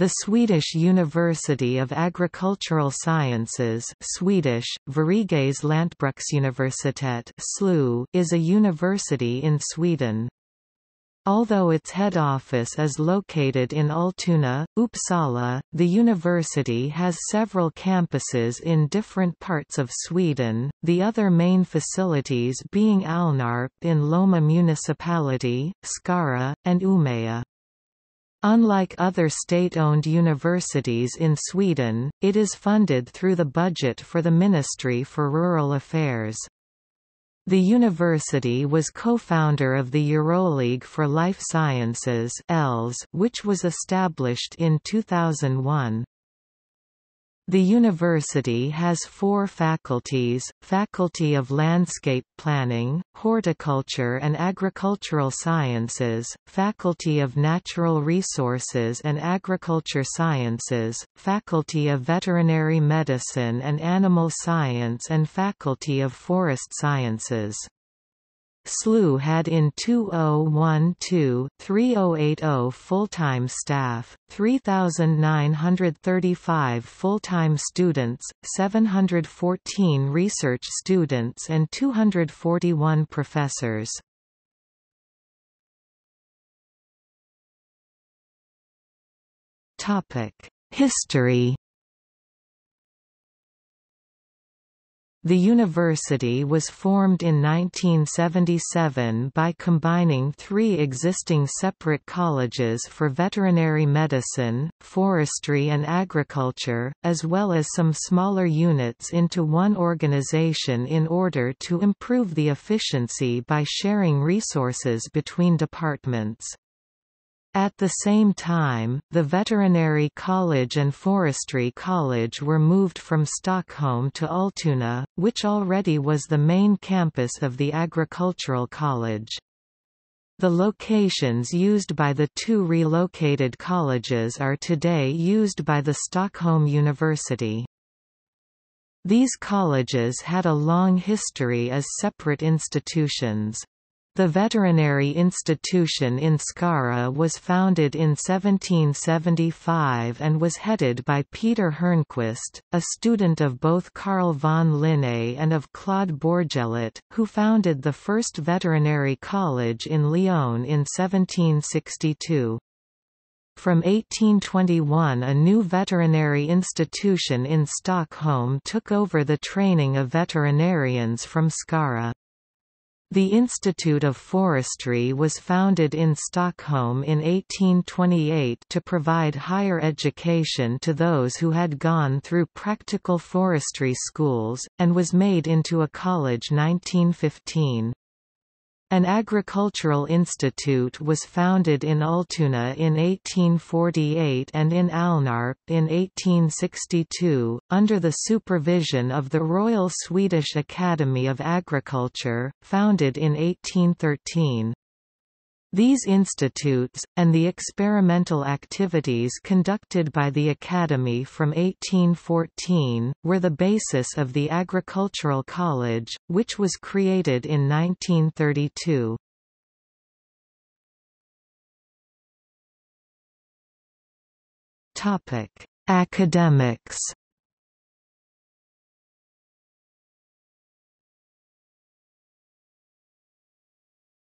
The Swedish University of Agricultural Sciences Swedish, Sveriges Lantbruksuniversitet SLU, is a university in Sweden. Although its head office is located in Ultuna, Uppsala, the university has several campuses in different parts of Sweden, the other main facilities being Alnarp in Lomma municipality, Skara, and Umeå. Unlike other state-owned universities in Sweden, it is funded through the budget for the Ministry for Rural Affairs. The university was co-founder of the Euroleague for Life Sciences which was established in 2001. The university has four faculties, Faculty of Landscape Planning, Horticulture and Agricultural Sciences, Faculty of Natural Resources and Agriculture Sciences, Faculty of Veterinary Medicine and Animal Science and Faculty of Forest Sciences. SLU had in 2012-3080 full-time staff, 3,935 full-time students, 714 research students and 241 professors. History The university was formed in 1977 by combining three existing separate colleges for veterinary medicine, forestry and agriculture, as well as some smaller units into one organization in order to improve the efficiency by sharing resources between departments. At the same time, the Veterinary College and Forestry College were moved from Stockholm to Ultuna, which already was the main campus of the Agricultural College. The locations used by the two relocated colleges are today used by the Stockholm University. These colleges had a long history as separate institutions. The Veterinary Institution in Skara was founded in 1775 and was headed by Peter Hernqvist, a student of both Carl von Linné and of Claude Bourgelat, who founded the first veterinary college in Lyon in 1762. From 1821 a new veterinary institution in Stockholm took over the training of veterinarians from Skara. The Institute of Forestry was founded in Stockholm in 1828 to provide higher education to those who had gone through practical forestry schools, and was made into a college 1915. An agricultural institute was founded in Ultuna in 1848 and in Alnarp in 1862, under the supervision of the Royal Swedish Academy of Agriculture, founded in 1813. These institutes, and the experimental activities conducted by the Academy from 1814, were the basis of the Agricultural College, which was created in 1932. Academics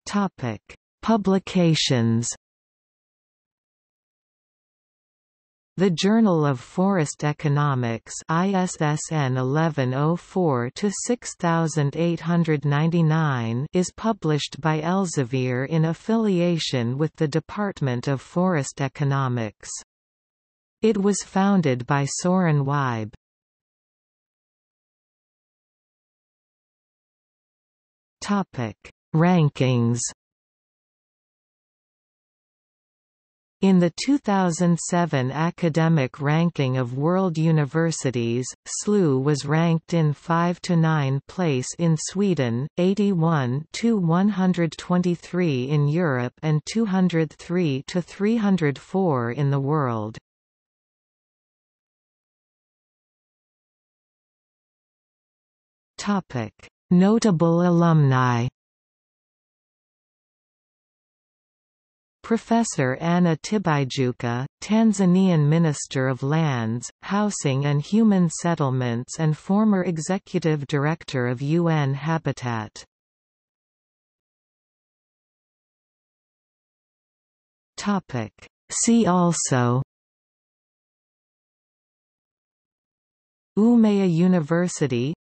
Topic Publications The Journal of Forest Economics ISSN 1104-6899 is published by Elsevier in affiliation with the Department of Forest Economics. It was founded by Soren Wibe. Rankings In the 2007 academic ranking of world universities, SLU was ranked in 5 to 9 place in Sweden, 81 to 123 in Europe and 203 to 304 in the world. Topic: Notable alumni Professor Anna Tibaijuka, Tanzanian Minister of Lands, Housing and Human Settlements and former Executive Director of UN Habitat. See also Umeå University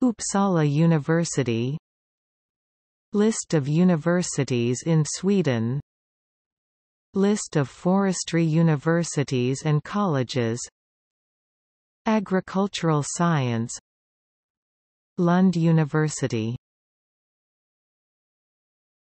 Uppsala University List of universities in Sweden. List of forestry universities and colleges. Agricultural science. Lund University